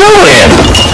doing?